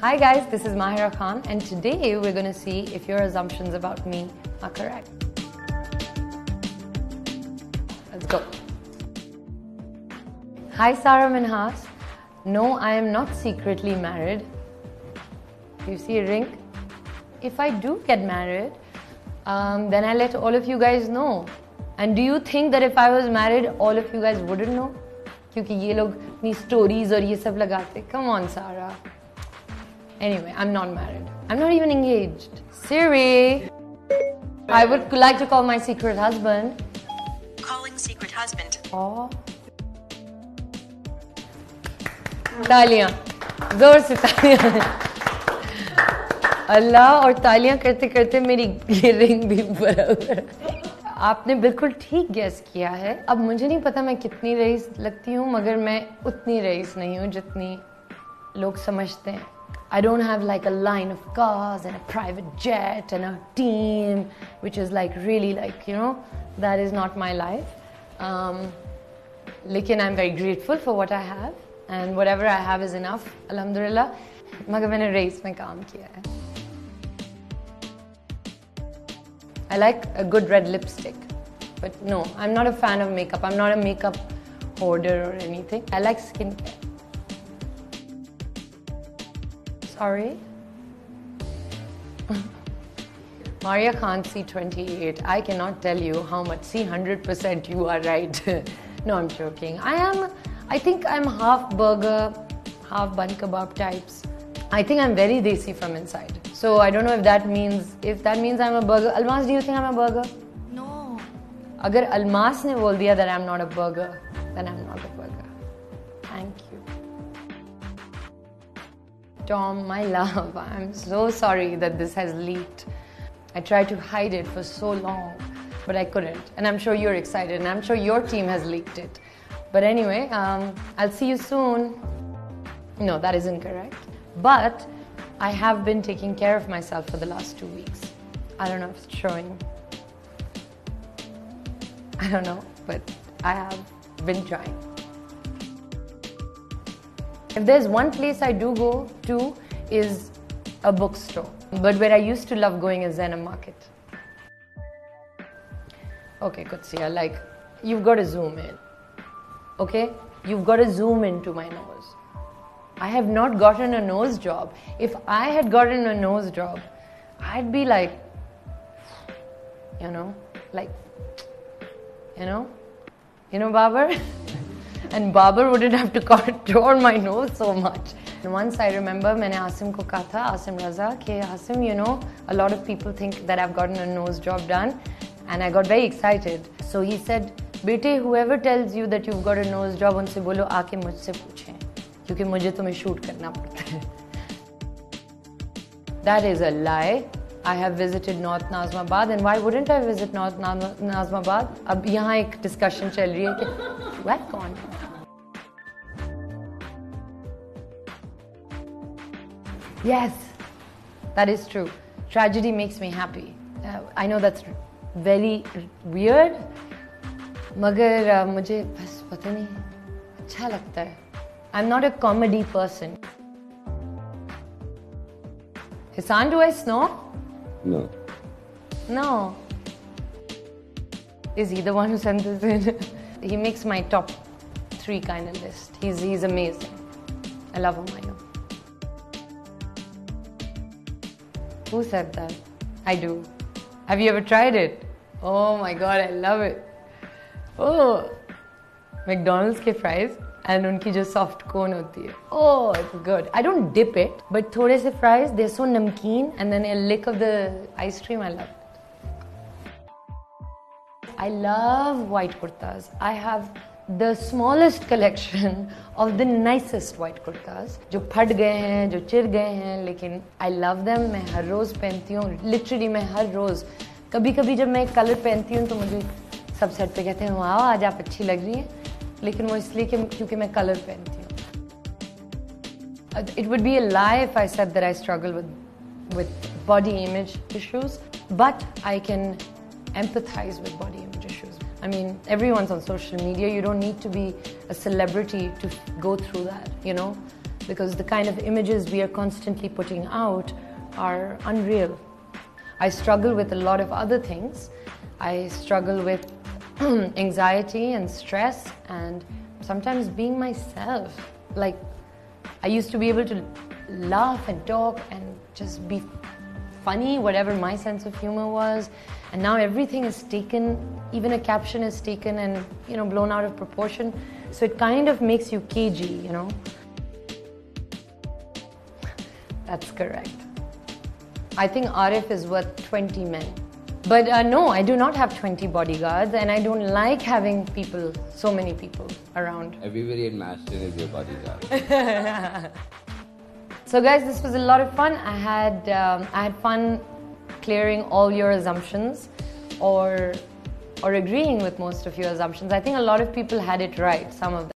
Hi guys, this is Mahira Khan and today we're going to see if your assumptions about me are correct. Let's go. Hi Sarah Minhas. No, I am not secretly married. Do you see a ring? If I do get married, um, then I let all of you guys know. And do you think that if I was married, all of you guys wouldn't know? क्योंकि ये लोग अपनी stories और ये सब लगाते Come on, Sarah. Anyway, I'm not married. I'm not even engaged. Siri. I would like to call my secret husband. Calling secret husband. Oh. तालियाँ ज़ोर से तालियाँ अल्लाह और तालियाँ करते करते मेरी ये रिंग भी बराबर आपने बिल्कुल ठीक गैस किया है अब मुझे नहीं पता मैं कितनी रईस लगती हूँ मगर मैं उतनी रईस नहीं हूँ जितनी लोग समझते हैं I don't have like a line of cars and a private jet and a team, which is like really like, you know, that is not my life. Um, लेकिन I'm very grateful for what I have and whatever I have is enough, alhamdulillah. मगर मैंने race में काम किया है. I like a good red lipstick. But no, I'm not a fan of makeup. I'm not a makeup hoarder or anything. I like skincare. Sorry? Maria Khan, C28. I cannot tell you how much. See, 100% you are right. no, I'm joking. I am, I think I'm half burger, half bun kebab types. I think I'm very desi from inside. So I don't know if that means, if that means I'm a burger. Almas, do you think I'm a burger? No. Agar Almas ne bol diya that I'm not a burger, then I'm not a burger. Tom, my love, I'm so sorry that this has leaked. I tried to hide it for so long, but I couldn't. And I'm sure you're excited, and I'm sure your team has leaked it. But anyway, um, I'll see you soon. No, that isn't correct. But I have been taking care of myself for the last two weeks. I don't know if it's showing. I don't know, but I have been trying. If there's one place I do go to is a bookstore. But where I used to love going is Zainab Market. Okay, Kutsia, like you've got to zoom in. Okay? You've got to zoom into my nose. I have not gotten a nose job. If I had gotten a nose job, I'd be like, you know, like, you know, you know, Babar? And Babar wouldn't have to control my nose so much once I remember मैंने आसिम को कहा था, आसिम रजा, कि Asim you know a lot of people think that I gotten a nose job done and I got very excited so he said बेटे whoever tells you that you got a nose job उनसे बोलो, आके मुझसे पूछें, क्योंकि मुझे तुम्हें shoot करना पड़ता है. That is a lie I have visited North Nazimabad and why wouldn't I visit North Nazimabad? अब यहाँ एक discussion चल रही है कि वह कौन Yes, that is true. Tragedy makes me happy. Uh, I know that's very weird, मगर uh, मुझे बस पता नहीं अच्छा लगता है. I'm not a comedy person. Hisan, do I snore? No. No. Is he the one who sent this in? he makes my top three kind of list. He's, he's amazing. I love him, I know. Who said that? I do. Have you ever tried it? Oh my god, I love it. Oh, McDonald's के fries and उनकी जो soft cone होती है। ओ it's good I don't dip it but थोड़े से fries they so namkeen and then a lick of the ice cream I love I love white kurtas I have the smallest collection of the nicest white kurtas जो फट गए हैं, जो चिर गए हैं, लेकिन आई लव दैम मैं हर रोज़ पहनती हूँ। लिटरली मैं हर रोज़ कभी कभी जब मैं कलर पहनती हूँ तो मुझे सब सेट पे कहते हैं, वाह, आज आप अच्छी लग रही हैं। लेकिन वो इसलिए कि क्योंकि मैं कलर पहनती हूँ It would be a lie if I said that I struggle with with body image issues, but I can empathize with body image issues. I mean, everyone's on social media. You don't need to be a celebrity to go through that, you know? because the kind of images we are constantly putting out are unreal. I struggle with a lot of other things. I struggle with anxiety and stress and sometimes being myself. Like, I used to be able to laugh and talk and just be funny, whatever my sense of humor was. And now everything is taken, even a caption is taken and, you know, blown out of proportion. So it kind of makes you cagey, you know. That's correct. I think Arif is worth 20 men. But uh, no, I do not have 20 bodyguards and I don't like having people, so many people around. Everybody in Maston is your bodyguard. So guys, this was a lot of fun. I had um, I had fun clearing all your assumptions or or agreeing with most of your assumptions. I think a lot of people had it right, some of them.